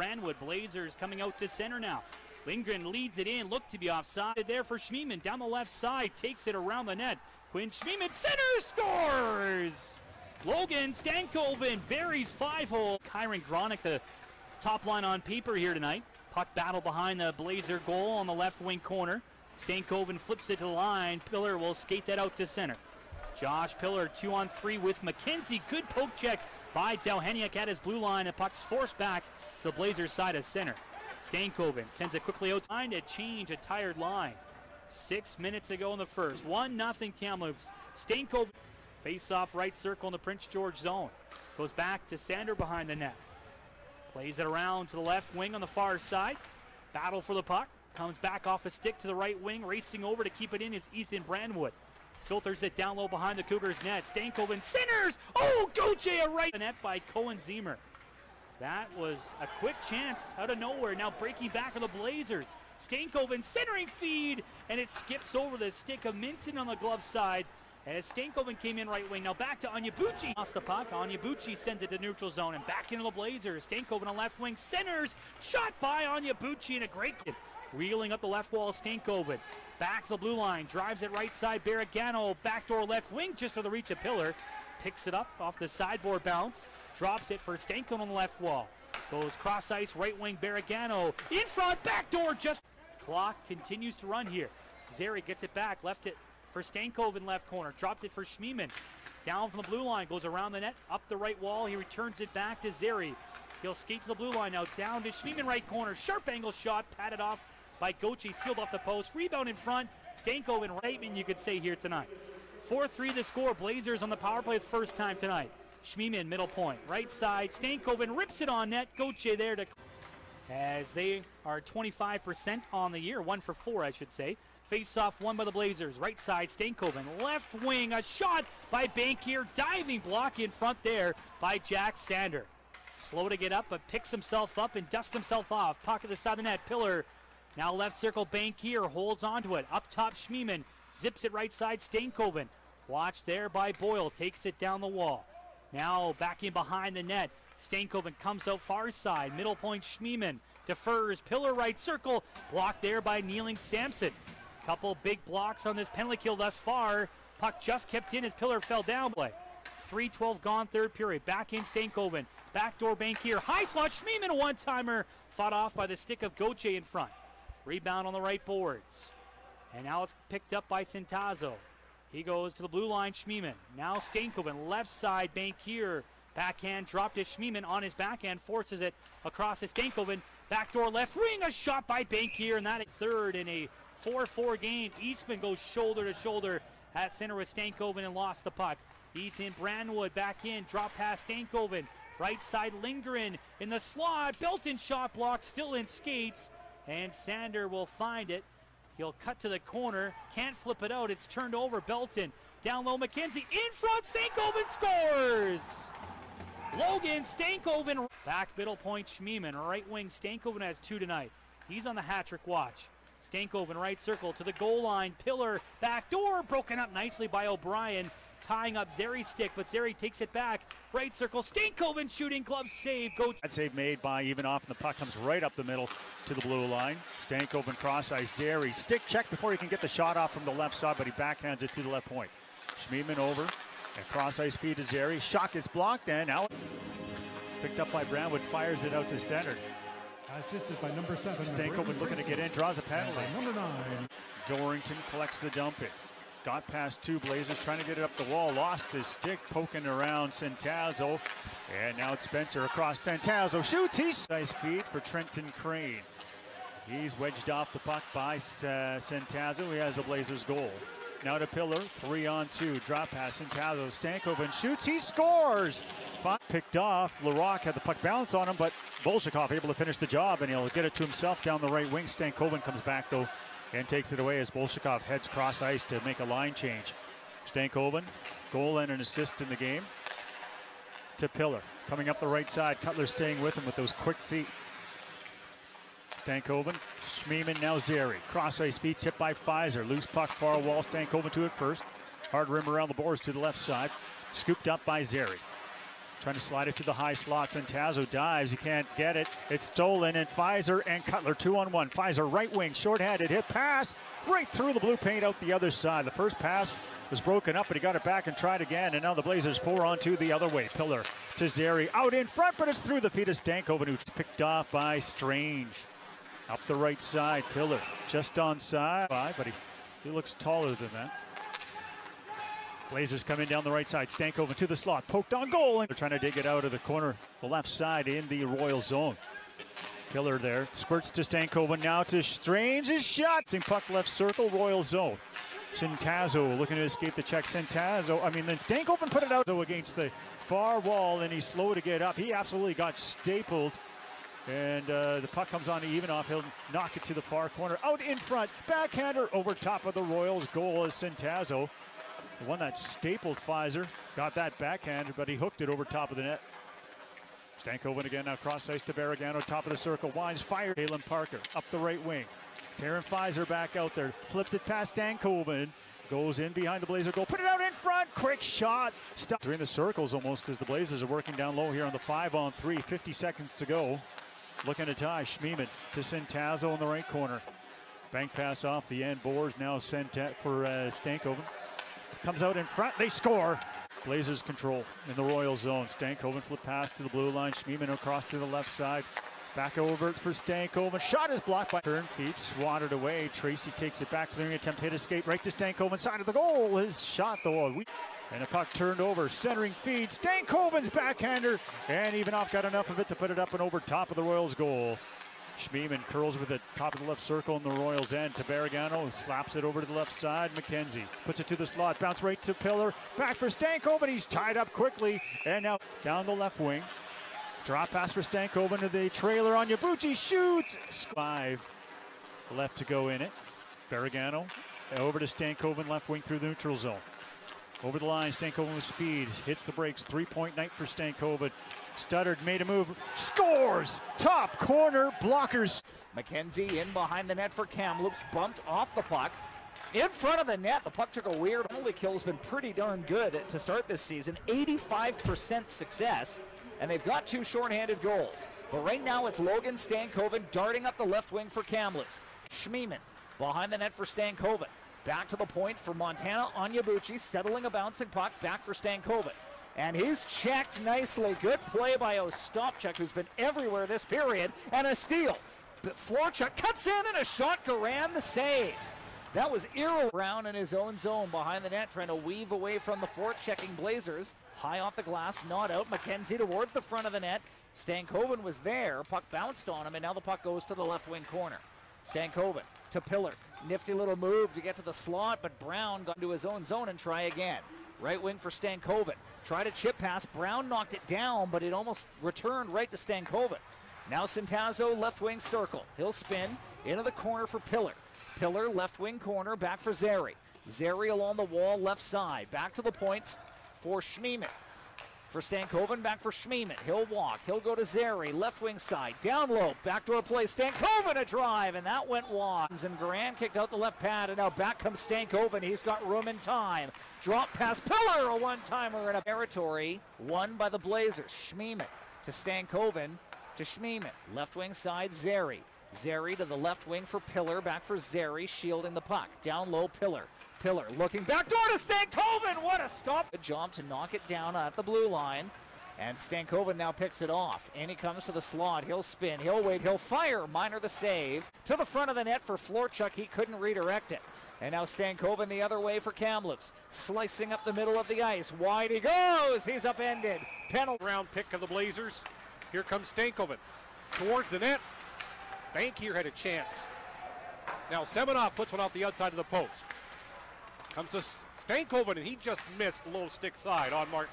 Brandwood Blazers coming out to center now. Lindgren leads it in, looked to be offside there for Schmiemann. Down the left side, takes it around the net. Quinn Schmiemann, center scores! Logan Stankoven buries five hole. Kyron Gronick, the top line on paper here tonight. Puck battle behind the Blazer goal on the left wing corner. Stankoven flips it to the line. Pillar will skate that out to center. Josh Pillar two on three with McKenzie. Good poke check by Delheniak at his blue line. And puck's forced back to the Blazers side of center. Stankoven sends it quickly out. Trying to change a tired line. Six minutes ago in the first. One nothing Kamloops. Stankoven face off right circle in the Prince George zone. Goes back to Sander behind the net. Plays it around to the left wing on the far side. Battle for the puck. Comes back off a stick to the right wing. Racing over to keep it in is Ethan Brandwood. Filters it down low behind the Cougars net. Stankoven centers. Oh, Goche a right The net by Cohen Zemer. That was a quick chance out of nowhere. Now breaking back on the Blazers. Stankoven centering feed, and it skips over the stick of Minton on the glove side. As Stankoven came in right wing. Now back to Onyebuchi. Lost the puck. Onyebuchi sends it to neutral zone and back into the Blazers. Stankoven on left wing. Centers. Shot by Onyebuchi and a great kid. Wheeling up the left wall. Stankoven. Back to the blue line. Drives it right side. Baragano. Backdoor left wing just to the reach of Pillar. Picks it up off the sideboard bounce. Drops it for Stankoven on the left wall. Goes cross ice. Right wing. Baragano. In front. Backdoor just. Clock continues to run here. Zary gets it back. Left it for Stankoven left corner. Dropped it for Schmiemann. Down from the blue line, goes around the net, up the right wall. He returns it back to Zary. He'll skate to the blue line now, down to Schmiemann right corner. Sharp angle shot, patted off by Goche, sealed off the post. Rebound in front. Stankoven right in, you could say here tonight. 4-3 the score. Blazers on the power play the first time tonight. Schmiemann middle point, right side. Stankoven rips it on net. Goche there to as they are 25% on the year, one for four, I should say. Face off one by the Blazers. Right side, Stankoven. Left wing, a shot by Bankier. Diving block in front there by Jack Sander. Slow to get up, but picks himself up and dusts himself off. Pocket the side of the net. Pillar. Now left circle, Bankier holds onto it. Up top, Schmiemann. Zips it right side, Stankoven. Watch there by Boyle. Takes it down the wall. Now back in behind the net. Stankoven comes out far side. Middle point, Schmiemann. Defers. Pillar right circle. Blocked there by kneeling Sampson. Couple big blocks on this penalty kill thus far. Puck just kept in as Pillar fell down. Play. 3-12 gone third period. Back in Stankoven. Backdoor bank here. High slot. Schmiemann one-timer. Fought off by the stick of Goche in front. Rebound on the right boards. And now it's picked up by Centazzo. He goes to the blue line, Schmiemann. Now Stankoven, left side, Bankier. Backhand dropped to Schmiemann on his backhand, forces it across to Stankoven. Backdoor left wing, a shot by Bankier, and that is third in a 4-4 game. Eastman goes shoulder to shoulder at center with Stankoven and lost the puck. Ethan Brandwood back in, drop past Stankoven. Right side Lindgren in the slot. Belton shot block, still in skates. And Sander will find it. He'll cut to the corner. Can't flip it out. It's turned over. Belton. Down low, McKenzie. In front, Stankoven scores! Logan Stankoven. Back middle point, Schmiemann. Right wing, Stankoven has two tonight. He's on the hat trick watch. Stankoven right circle to the goal line. Pillar back door broken up nicely by O'Brien. Tying up Zary's stick, but Zary takes it back. Right circle. Stankoven shooting glove save. Go. That save made by even off, and the puck comes right up the middle to the blue line. Stankoven cross ice. Zary stick check before he can get the shot off from the left side, but he backhands it to the left point. Schmiemann over. And cross ice feed to Zary. Shot is blocked and now picked up by Brandwood. Fires it out to center. Assisted by number seven. Stankoven looking to get in, draws a penalty. Number nine. Dorrington collects the dump it. Got past two Blazers, trying to get it up the wall. Lost his stick, poking around Centazzo. And now it's Spencer across Centazzo. Shoots, he's nice feed for Trenton Crane. He's wedged off the puck by uh, Centazzo. He has the Blazers goal. Now to Pillar, three on two. Drop pass, Centazzo. Stankoven shoots, he scores! Picked off. Larocque had the puck bounce on him, but Bolshakov able to finish the job, and he'll get it to himself down the right wing. Stankoven comes back, though, and takes it away as Bolshakov heads cross ice to make a line change. Stankoven, goal and an assist in the game. To Pillar, coming up the right side. Cutler staying with him with those quick feet. Stankoven, Schmiemann, now Zary. Cross ice feet tipped by Fizer. Loose puck far wall. Stankoven to it first. Hard rim around the boards to the left side. Scooped up by Zary. Trying to slide it to the high slots, and Tazo dives. He can't get it. It's stolen, and Fizer and Cutler two on one. Fizer right wing, short-handed hit pass right through the blue paint out the other side. The first pass was broken up, but he got it back and tried again. And now the Blazers four on two the other way. Pillar to Zary out in front, but it's through the feet of Stankoven, who's picked off by Strange. Up the right side, Pillar just on side, but he, he looks taller than that. Blazers coming down the right side. Stankoven to the slot. Poked on goal. And they're trying to dig it out of the corner, the left side in the Royal zone. Killer there. Squirts to Stankoven. Now to Strange. His shot. Puck left circle. Royal zone. Centazzo looking to escape the check. Centazzo. I mean, then Stankoven put it out though against the far wall, and he's slow to get up. He absolutely got stapled. And uh, the puck comes on to Ivanov. He'll knock it to the far corner. Out in front. Backhander over top of the Royals. Goal is Centazzo. The one that stapled Fizer. Got that backhand, but he hooked it over top of the net. Stankoven again now cross ice to Baragano, top of the circle. Winds fire. Kalen Parker up the right wing. Taryn Fizer back out there. Flipped it past Stankoven. Goes in behind the Blazer goal. Put it out in front. Quick shot. Stop. During the circles almost as the Blazers are working down low here on the five on three. 50 seconds to go. Looking to tie. Schmiemann to Centazzo in the right corner. Bank pass off the end. Boers now sent for uh, Stankoven. Comes out in front. They score. Blazers control in the Royal zone. Stankoven flip pass to the blue line. Schmiemann across to the left side. Back over for Stankoven. Shot is blocked by turn feet. Swatted away. Tracy takes it back. Clearing attempt. Hit escape right to Stankoven. Side of the goal. His shot though. And a puck turned over. Centering feed. Stankoven's backhander. And Ivanov got enough of it to put it up and over top of the Royals goal. Schmiemann curls with it, top of the left circle in the Royals end to Baragano, slaps it over to the left side. McKenzie puts it to the slot, bounce right to Pillar, back for Stankoven, he's tied up quickly, and now down the left wing. Drop pass for Stankoven to the trailer Onyebuchi, shoots! Five left to go in it. Baragano over to Stankoven, left wing through the neutral zone. Over the line, Stankoven with speed, hits the brakes, three-point night for Stankoven. Stuttered, made a move, scores! Top corner, blockers. McKenzie in behind the net for Kamloops, bumped off the puck. In front of the net, the puck took a weird penalty kill. Has been pretty darn good to start this season. 85% success, and they've got two shorthanded goals. But right now, it's Logan Stankoven darting up the left wing for Kamloops. Schmiemann behind the net for Stankoven. Back to the point for Montana Onyebuchi, settling a bouncing puck back for Stankoven. And he's checked nicely. Good play by Ostapchuk, who's been everywhere this period. And a steal. But Florchuk cuts in and a shot. Garand the save. That was Eero Brown in his own zone behind the net, trying to weave away from the fort-checking Blazers. High off the glass, not out. McKenzie towards the front of the net. Stankoven was there. Puck bounced on him, and now the puck goes to the left wing corner. Stankoven to Pillar. Nifty little move to get to the slot, but Brown got into his own zone and try again. Right wing for Stankoven. Tried a chip pass. Brown knocked it down, but it almost returned right to Stankoven. Now Centazzo, left wing circle. He'll spin into the corner for Pillar. Pillar, left wing corner, back for Zary. Zary along the wall, left side. Back to the points for Schmiemann for Stankoven, back for Schmiemann. He'll walk. He'll go to Zary, left wing side. Down low, backdoor play. Stankoven a drive, and that went wide. And Garand kicked out the left pad, and now back comes Stankoven. He's got room and time. Drop pass, Pillar, a one-timer in a territory. Won by the Blazers. Schmiemann to Stankoven to Schmiemann. Left wing side, Zary. Zary to the left wing for Pillar, back for Zary, shielding the puck. Down low, Pillar. Pillar looking back door to Stankoven. What a stop. Good job to knock it down at the blue line. And Stankoven now picks it off. And he comes to the slot. He'll spin. He'll wait. He'll fire. Minor the save. To the front of the net for Florchuk. He couldn't redirect it. And now Stankoven the other way for Kamloops. Slicing up the middle of the ice. Wide he goes. He's upended. Penalty. Round pick of the Blazers. Here comes Stankoven. Towards the net. Bankier had a chance. Now Seminoff puts one off the outside of the post. Comes to Stankoven, and he just missed low stick side on Martin.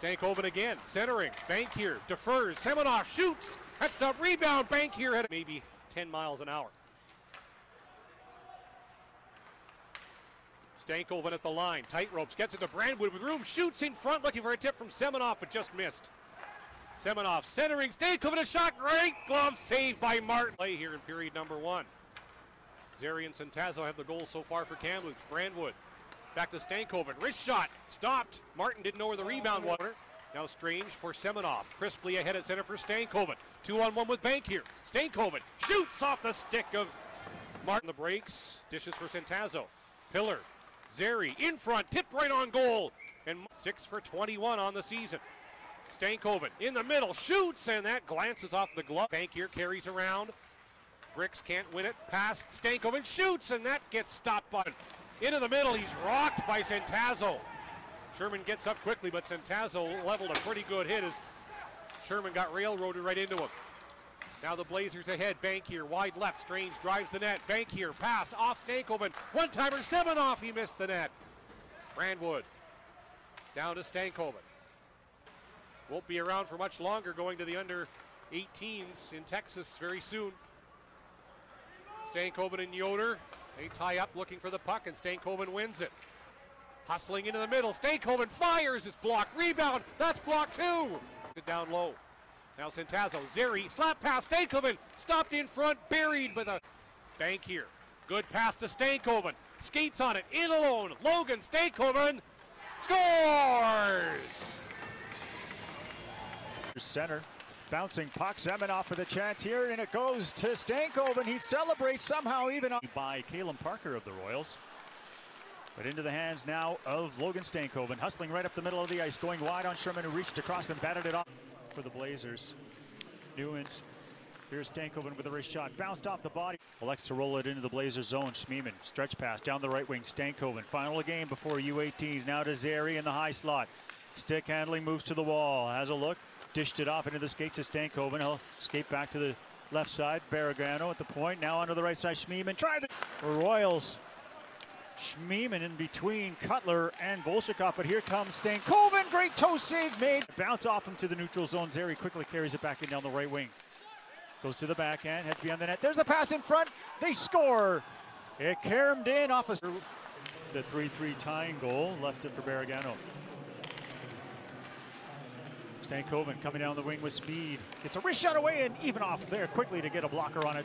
Stankoven again, centering. Bankier defers. Seminoff shoots. That's the rebound. Bankier had maybe 10 miles an hour. Stankoven at the line. Tight ropes. Gets it to Brandwood with room. Shoots in front. Looking for a tip from Seminoff, but just missed. Seminoff centering. Stankoven a shot. Great glove save by Martin. Play here in period number one. Zary and Centazzo have the goal so far for Kamloops. Brandwood back to Stankoven. Wrist shot stopped. Martin didn't know where the rebound was. Now Strange for Seminoff. Crisply ahead at center for Stankoven. Two on one with Bankier. Stankoven shoots off the stick of Martin. The breaks. Dishes for Centazzo. Pillar. Zary in front. Tipped right on goal. And six for 21 on the season. Stankoven in the middle. Shoots and that glances off the glove. Bankier carries around. Bricks can't win it. Pass. Stankoven shoots and that gets stopped by. Into the middle. He's rocked by Centazzo. Sherman gets up quickly, but Centazzo leveled a pretty good hit as Sherman got railroaded right into him. Now the Blazers ahead. Bankier, wide left. Strange drives the net. Bankier, pass off Stankoven. One timer, Seminoff. He missed the net. Brandwood down to Stankoven. Won't be around for much longer going to the under 18s in Texas very soon. Stankoven and Yoder. They tie up looking for the puck, and Stankoven wins it. Hustling into the middle. Stankoven fires. It's blocked. Rebound. That's blocked too. Down low. Now Centazzo. Zary. Slap pass. Stankoven. Stopped in front. Buried by the Bankier. Good pass to Stankoven. Skates on it. In alone. Logan Stankoven scores. Center. Bouncing puck, Seminoff with a chance here, and it goes to Stankoven. He celebrates somehow even by Kalen Parker of the Royals. But into the hands now of Logan Stankoven, hustling right up the middle of the ice, going wide on Sherman, who reached across and batted it off for the Blazers. Newens. Here's Stankoven with a wrist shot, bounced off the body. Elects to roll it into the Blazers zone. Schmiemann, stretch pass down the right wing. Stankoven, final game before U18s. Now to Zary in the high slot. Stick handling moves to the wall, has a look, dished it off into the skates of Stankoven. He'll skate back to the left side. Baragano at the point. Now onto the right side. Schmiemann try the Royals. Schmiemann in between Cutler and Bolshakov, but here comes Stankoven. Great toe save made. Bounce off him to the neutral zone. Zary quickly carries it back in down the right wing. Goes to the backhand, heads beyond the net. There's the pass in front. They score. It caromed in off a the 3-3 tying goal. Left it for Baragano. Stankoven coming down the wing with speed. It's a wrist shot away and even off there quickly to get a blocker on it.